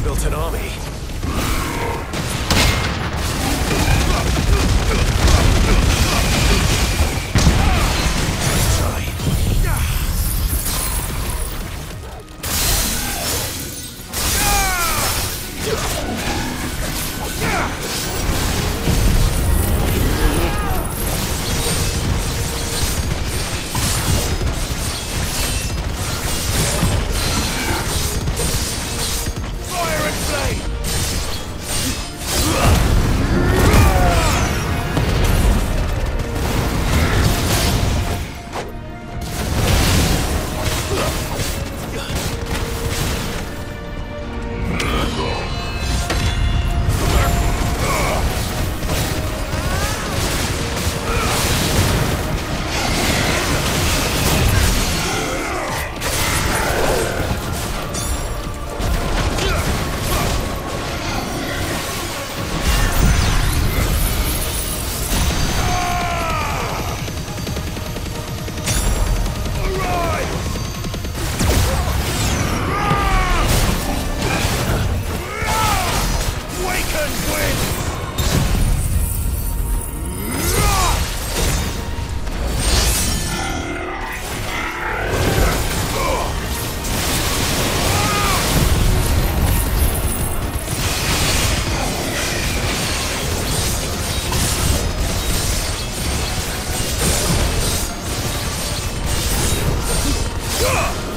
built an army. Gah!